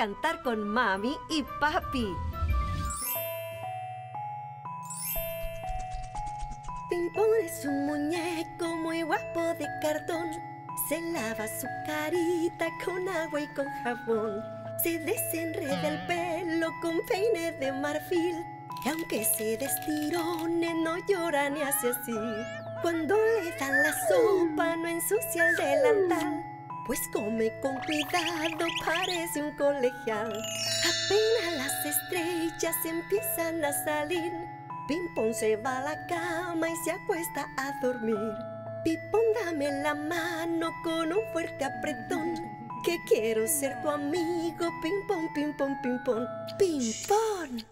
cantar con mami y papi. Pimpón es un muñeco muy guapo de cartón. Se lava su carita con agua y con jabón. Se desenreda el pelo con peine de marfil. Y aunque se destirone, no llora ni hace así. Cuando le dan la sopa, no ensucia el delantal. Pues come con cuidado, parece un colegial. Apenas las estrellas empiezan a salir. Pimpón se va a la cama y se acuesta a dormir. Pimpón, dame la mano con un fuerte apretón. Que quiero ser tu amigo. Pimpón, pimpón, pimpón, pimpón.